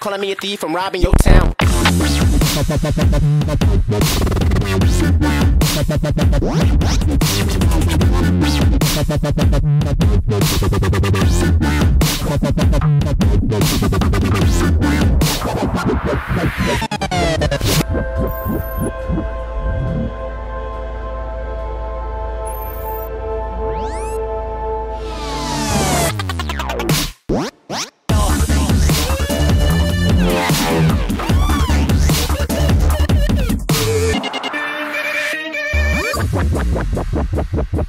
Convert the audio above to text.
calling me a thief from robbing your town. どこどこどこ?